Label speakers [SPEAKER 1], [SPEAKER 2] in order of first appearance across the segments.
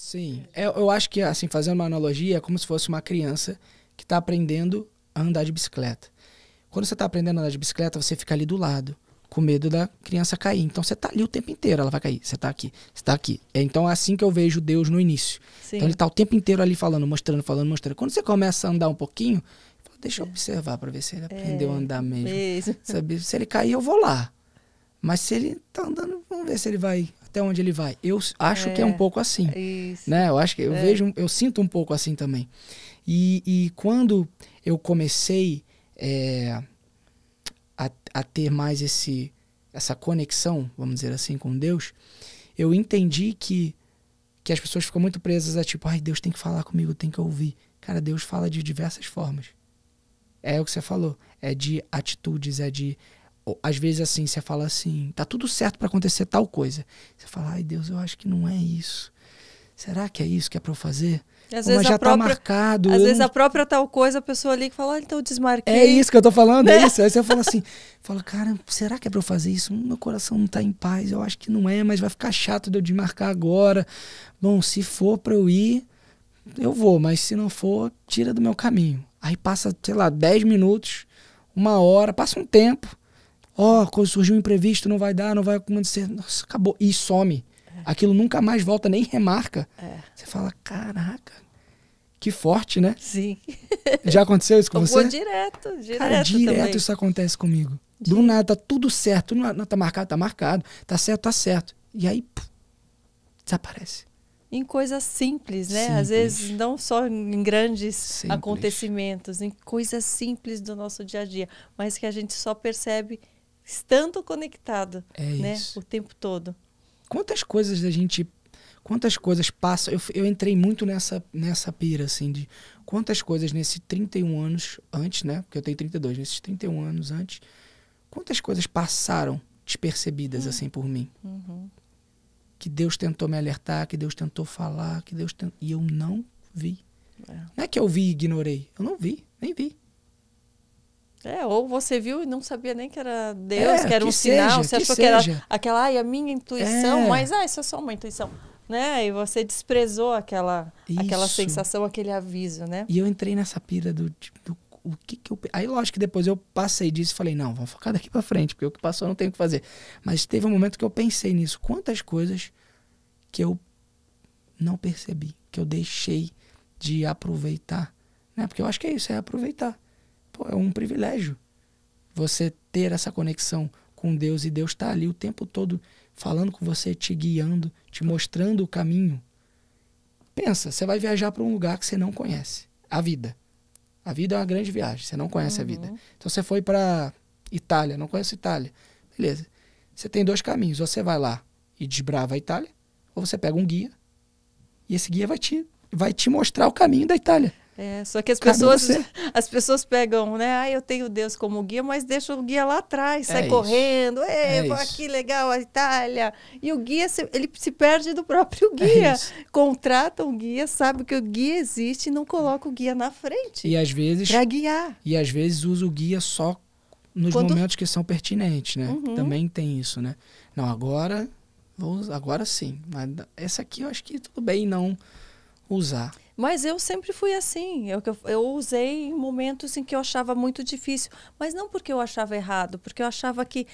[SPEAKER 1] Sim. Eu, eu acho que, assim, fazendo uma analogia, é como se fosse uma criança que está aprendendo a andar de bicicleta. Quando você está aprendendo a andar de bicicleta, você fica ali do lado, com medo da criança cair. Então você está ali o tempo inteiro, ela vai cair. Você está aqui, você está aqui. Então é assim que eu vejo Deus no início.
[SPEAKER 2] Sim.
[SPEAKER 1] Então ele está o tempo inteiro ali falando, mostrando, falando, mostrando. Quando você começa a andar um pouquinho, fala, deixa eu observar para ver se ele aprendeu a andar mesmo.
[SPEAKER 2] Mesmo.
[SPEAKER 1] Sabe? Se ele cair, eu vou lá. Mas se ele tá andando, vamos ver se ele vai, até onde ele vai. Eu acho que é um
[SPEAKER 2] É.
[SPEAKER 1] pouco assim
[SPEAKER 2] Isso.
[SPEAKER 1] né? Eu acho que eu
[SPEAKER 2] É.
[SPEAKER 1] vejo, eu sinto um pouco assim também. E, e quando eu comecei é, a, a ter mais esse, essa conexão, vamos dizer assim, com Deus, eu entendi que, que as pessoas ficam muito presas a tipo, ai, Deus tem que falar comigo, tem que ouvir. Cara, Deus fala de diversas formas. É o que você falou. É de atitudes, é de. Ou, Às vezes, assim, você fala assim, tá tudo certo para acontecer tal coisa. Você fala, ai, Deus, eu acho que não é isso. Será que é isso que é pra eu fazer?
[SPEAKER 2] Às
[SPEAKER 1] mas
[SPEAKER 2] vezes
[SPEAKER 1] já
[SPEAKER 2] a própria,
[SPEAKER 1] tá marcado.
[SPEAKER 2] às
[SPEAKER 1] eu
[SPEAKER 2] vezes
[SPEAKER 1] não-
[SPEAKER 2] a própria tal coisa, a pessoa liga e fala, olha, então eu desmarquei.
[SPEAKER 1] É isso que eu tô falando, é
[SPEAKER 2] Né?
[SPEAKER 1] isso. Aí você fala assim, fala, cara, será que é pra eu fazer isso? Meu coração não tá em paz, eu acho que não é, mas vai ficar chato de eu desmarcar agora. Bom, se for pra eu ir, eu vou, mas se não for, tira do meu caminho. Aí passa, sei lá, 10 minutos, uma hora, passa um tempo. Ó, quando surgiu um imprevisto, não vai dar, não vai acontecer. Nossa, acabou. E some. Aquilo nunca mais volta, nem remarca.
[SPEAKER 2] É.
[SPEAKER 1] Você fala, caraca, que forte, né?
[SPEAKER 2] Sim.
[SPEAKER 1] Já aconteceu isso com
[SPEAKER 2] Eu
[SPEAKER 1] você?
[SPEAKER 2] vou direto, direto
[SPEAKER 1] Cara, direto
[SPEAKER 2] também.
[SPEAKER 1] isso acontece comigo. Do
[SPEAKER 2] Direto.
[SPEAKER 1] nada, tá tudo certo. Não, não tá marcado, tá marcado. Tá certo, tá certo. E aí, puf, desaparece.
[SPEAKER 2] Em coisas simples, né?
[SPEAKER 1] Simples.
[SPEAKER 2] Às vezes não só em grandes
[SPEAKER 1] Simples.
[SPEAKER 2] acontecimentos, em coisas simples do nosso dia a dia, mas que a gente só percebe estando conectado,
[SPEAKER 1] É
[SPEAKER 2] né? O tempo todo.
[SPEAKER 1] Quantas coisas a gente. Quantas coisas passam. Eu, eu entrei muito nessa, nessa pira, assim, de quantas coisas nesses 31 anos antes, né? Porque eu tenho 32, nesses 31 anos antes, quantas coisas passaram despercebidas, assim, por mim.
[SPEAKER 2] Uhum.
[SPEAKER 1] Que Deus tentou me alertar, que Deus tentou falar, que Deus tentou. E eu não vi.
[SPEAKER 2] É.
[SPEAKER 1] Não é que eu vi e ignorei. Eu não vi, nem vi.
[SPEAKER 2] É, ou você viu e não sabia nem que era Deus,
[SPEAKER 1] É,
[SPEAKER 2] que era um
[SPEAKER 1] que
[SPEAKER 2] sinal,
[SPEAKER 1] seja,
[SPEAKER 2] você
[SPEAKER 1] que
[SPEAKER 2] achou que era
[SPEAKER 1] seja.
[SPEAKER 2] aquela, ai, a minha intuição,
[SPEAKER 1] É.
[SPEAKER 2] mas ah, isso é só uma intuição, né? E você desprezou aquela, aquela
[SPEAKER 1] Isso.
[SPEAKER 2] sensação, aquele aviso, né?
[SPEAKER 1] E eu entrei nessa pira do, tipo, o que que eu. Aí, lógico que depois eu passei disso e falei, não, vamos focar daqui pra frente, porque o que passou eu não tenho o que fazer. Mas teve um momento que eu pensei nisso. Quantas coisas que eu não percebi, que eu deixei de aproveitar. Né? Porque eu acho que é isso, é aproveitar. Pô, é um privilégio você ter essa conexão com Deus e Deus tá ali o tempo todo falando com você, te guiando, te mostrando o caminho. Pensa, você vai viajar para um lugar que você não conhece. A vida. A vida é uma grande viagem, você não conhece a vida. Então você foi para Itália, não conhece Itália. Beleza. Você tem dois caminhos, ou você vai lá e desbrava a Itália, ou você pega um guia e esse guia vai te vai te mostrar o caminho da Itália.
[SPEAKER 2] É, só que as
[SPEAKER 1] Cabe
[SPEAKER 2] pessoas,
[SPEAKER 1] você.
[SPEAKER 2] as pessoas pegam, né? Ah, eu tenho Deus como guia, mas deixa o guia lá atrás, sai
[SPEAKER 1] isso.
[SPEAKER 2] correndo,
[SPEAKER 1] É
[SPEAKER 2] que legal a Itália. E o guia, se- ele se perde do próprio
[SPEAKER 1] É
[SPEAKER 2] guia. Contrata um guia, sabe que o guia existe e não coloca o guia na frente
[SPEAKER 1] E às vezes
[SPEAKER 2] para guiar.
[SPEAKER 1] e às vezes usa o guia só nos
[SPEAKER 2] Quando-
[SPEAKER 1] momentos que são pertinentes, né?
[SPEAKER 2] Uhum.
[SPEAKER 1] Também tem isso, né? Não, agora vou agora sim. Mas essa aqui eu acho que tudo bem não usar.
[SPEAKER 2] Mas eu sempre fui assim. Eu, eu, eu usei em momentos em que eu achava muito difícil. Mas não porque eu achava errado, porque eu achava que,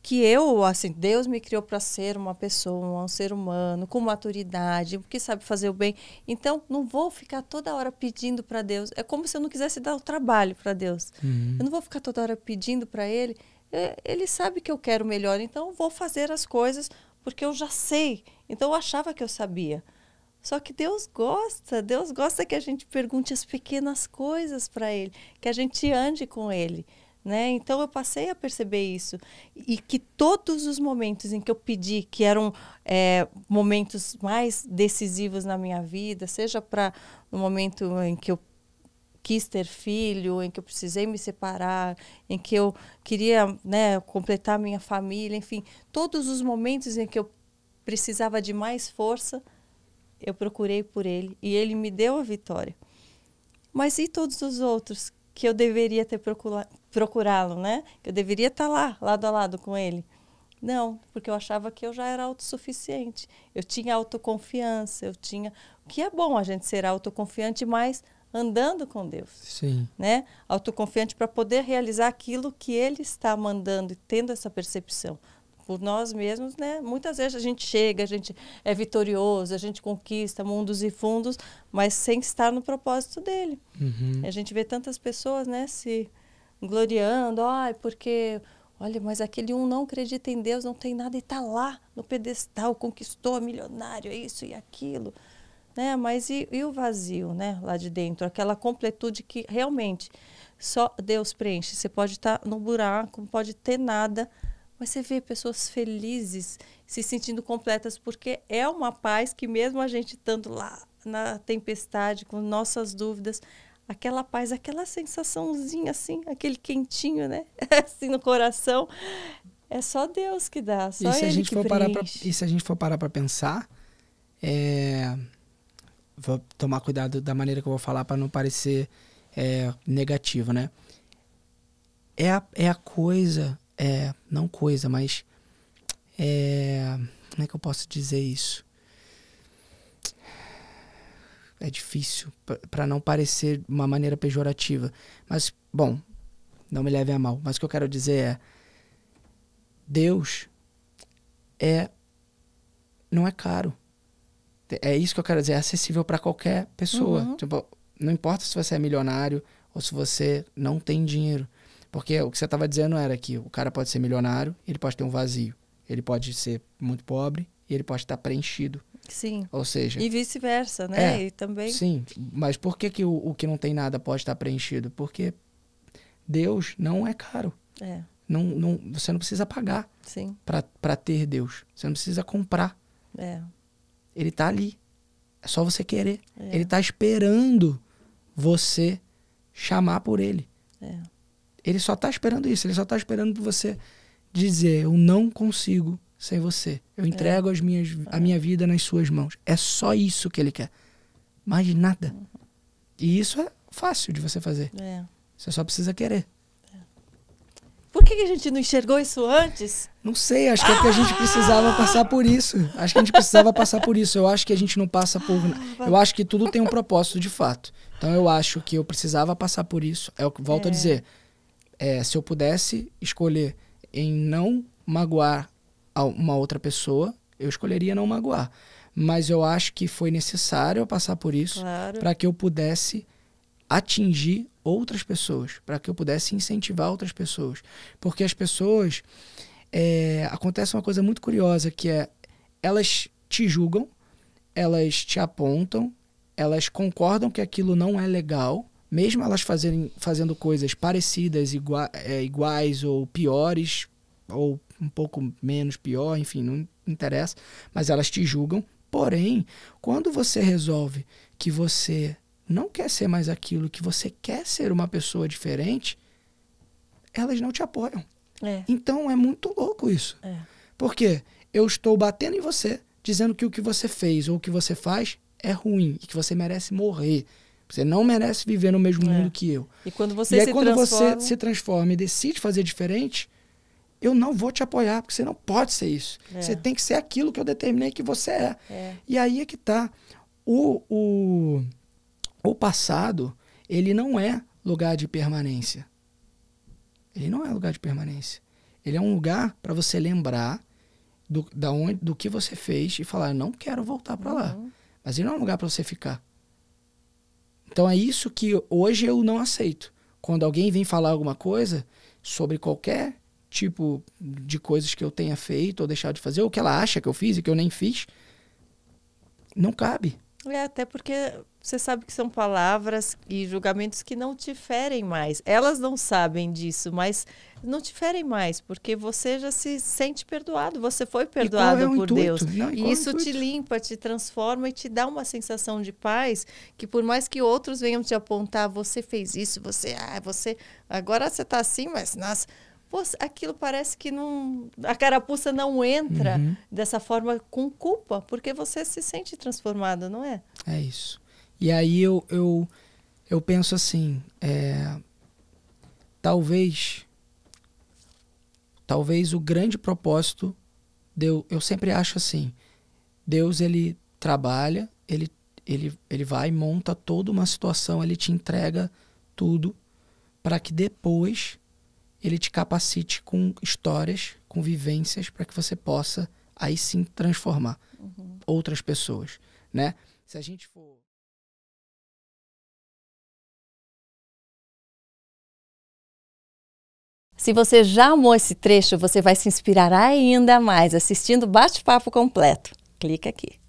[SPEAKER 2] que eu, assim, Deus me criou para ser uma pessoa, um ser humano, com maturidade, que sabe fazer o bem. Então, não vou ficar toda hora pedindo para Deus. É como se eu não quisesse dar o trabalho para Deus.
[SPEAKER 1] Uhum.
[SPEAKER 2] Eu não vou ficar toda hora pedindo para Ele. É, Ele sabe que eu quero melhor, então eu vou fazer as coisas porque eu já sei. Então, eu achava que eu sabia. Só que Deus gosta, Deus gosta que a gente pergunte as pequenas coisas para Ele, que a gente ande com Ele. Né? Então eu passei a perceber isso. E que todos os momentos em que eu pedi, que eram é, momentos mais decisivos na minha vida, seja para no momento em que eu quis ter filho, em que eu precisei me separar, em que eu queria né, completar minha família, enfim, todos os momentos em que eu precisava de mais força, eu procurei por ele e ele me deu a vitória. Mas e todos os outros que eu deveria ter procurá-lo, né? Que eu deveria estar lá, lado a lado com ele. Não, porque eu achava que eu já era autossuficiente. Eu tinha autoconfiança, eu tinha. O que é bom a gente ser autoconfiante, mas andando com Deus.
[SPEAKER 1] Sim.
[SPEAKER 2] Né? Autoconfiante para poder realizar aquilo que Ele está mandando e tendo essa percepção. Por nós mesmos, né? Muitas vezes a gente chega, a gente é vitorioso, a gente conquista mundos e fundos, mas sem estar no propósito dele.
[SPEAKER 1] Uhum.
[SPEAKER 2] A gente vê tantas pessoas, né, se gloriando, ai, porque Olha, mas aquele um não acredita em Deus, não tem nada e está lá no pedestal, conquistou, milionário, é isso e aquilo né? Mas e, e, o vazio, né? Lá de dentro, aquela completude que realmente só Deus preenche. Você pode estar tá no buraco, não pode ter nada, mas você vê pessoas felizes, se sentindo completas, porque é uma paz que mesmo a gente estando lá na tempestade, com nossas dúvidas, aquela paz, aquela sensaçãozinha assim, aquele quentinho, né? assim no coração, é só Deus que dá, só
[SPEAKER 1] e se a gente
[SPEAKER 2] que
[SPEAKER 1] for parar pra, E se a gente for parar para pensar, é vou tomar cuidado da maneira que eu vou falar para não parecer é, negativo, né? É a, é a coisa, é, não coisa, mas é, como é que eu posso dizer isso? É difícil para não parecer uma maneira pejorativa, mas bom, não me leve a mal. Mas o que eu quero dizer é Deus é não é caro. É isso que eu quero dizer, é acessível para qualquer pessoa.
[SPEAKER 2] Uhum.
[SPEAKER 1] Tipo, não importa se você é milionário ou se você não tem dinheiro. Porque o que você estava dizendo era que o cara pode ser milionário, ele pode ter um vazio. Ele pode ser muito pobre e ele pode estar preenchido.
[SPEAKER 2] Sim.
[SPEAKER 1] Ou seja.
[SPEAKER 2] E vice-versa, né?
[SPEAKER 1] É,
[SPEAKER 2] e também.
[SPEAKER 1] Sim. Mas por que, que o, o que não tem nada pode estar preenchido? Porque Deus não é caro.
[SPEAKER 2] É.
[SPEAKER 1] Não, não, você não precisa pagar para ter Deus. Você não precisa comprar.
[SPEAKER 2] É.
[SPEAKER 1] Ele está ali. É só você querer.
[SPEAKER 2] É.
[SPEAKER 1] Ele está esperando você chamar por ele.
[SPEAKER 2] É.
[SPEAKER 1] Ele só está esperando isso. Ele só está esperando por você dizer: Eu não consigo sem você. Eu entrego as minhas, a minha vida nas suas mãos. É só isso que ele quer. Mais nada. E isso é fácil de você fazer.
[SPEAKER 2] É.
[SPEAKER 1] Você só precisa querer.
[SPEAKER 2] Por que a gente não enxergou isso antes?
[SPEAKER 1] Não sei, acho que é porque a gente precisava passar por isso. Acho que a gente precisava passar por isso. Eu acho que a gente não passa por. Eu acho que tudo tem um propósito de fato. Então eu acho que eu precisava passar por isso. É o que volto
[SPEAKER 2] É.
[SPEAKER 1] a dizer. É, se eu pudesse escolher em não magoar uma outra pessoa, eu escolheria não magoar. Mas eu acho que foi necessário eu passar por isso
[SPEAKER 2] Claro.
[SPEAKER 1] para que eu pudesse atingir outras pessoas, para que eu pudesse incentivar outras pessoas. Porque as pessoas. É, acontece uma coisa muito curiosa que é elas te julgam, elas te apontam, elas concordam que aquilo não é legal, mesmo elas fazerem, fazendo coisas parecidas, igua, é, iguais ou piores, ou um pouco menos pior, enfim, não interessa, mas elas te julgam. Porém, quando você resolve que você não quer ser mais aquilo, que você quer ser uma pessoa diferente, elas não te apoiam.
[SPEAKER 2] É.
[SPEAKER 1] Então é muito louco isso.
[SPEAKER 2] É.
[SPEAKER 1] Porque eu estou batendo em você, dizendo que o que você fez ou o que você faz é ruim e que você merece morrer. Você não merece viver no mesmo
[SPEAKER 2] É.
[SPEAKER 1] mundo que eu.
[SPEAKER 2] E quando você
[SPEAKER 1] e aí,
[SPEAKER 2] se
[SPEAKER 1] quando
[SPEAKER 2] transforma...
[SPEAKER 1] você se transforma e decide fazer diferente, eu não vou te apoiar, porque você não pode ser isso.
[SPEAKER 2] É.
[SPEAKER 1] Você tem que ser aquilo que eu determinei que você é.
[SPEAKER 2] É.
[SPEAKER 1] E aí é que tá. O, o, o passado, ele não é lugar de permanência. Ele não é lugar de permanência. Ele é um lugar para você lembrar do, da onde, do que você fez e falar, eu não quero voltar para lá.
[SPEAKER 2] Uhum.
[SPEAKER 1] Mas ele não é um lugar para você ficar. Então é isso que hoje eu não aceito. Quando alguém vem falar alguma coisa sobre qualquer tipo de coisas que eu tenha feito ou deixado de fazer, ou que ela acha que eu fiz e que eu nem fiz, não cabe.
[SPEAKER 2] É, até porque você sabe que são palavras e julgamentos que não te ferem mais. Elas não sabem disso, mas não te ferem mais, porque você já se sente perdoado, você foi perdoado
[SPEAKER 1] é
[SPEAKER 2] por
[SPEAKER 1] intuito?
[SPEAKER 2] Deus.
[SPEAKER 1] Não, e qual é
[SPEAKER 2] isso te limpa, te transforma e te dá uma sensação de paz que por mais que outros venham te apontar, você fez isso, você, ah, você, agora você está assim, mas nossa, você- aquilo parece que não, a carapuça não entra
[SPEAKER 1] Uhum.
[SPEAKER 2] dessa forma com culpa, porque você se sente transformado, não é?
[SPEAKER 1] É isso. E aí eu, eu, eu penso assim, é, talvez, talvez o grande propósito, Deus, eu sempre acho assim, Deus ele trabalha, ele, ele, ele vai, monta toda uma situação, ele te entrega tudo para que depois ele te capacite com histórias, com vivências, para que você possa aí sim transformar uhum. outras pessoas, né? Se a gente for
[SPEAKER 2] Se você já amou esse trecho, você vai se inspirar ainda mais assistindo o bate-papo completo. Clica aqui.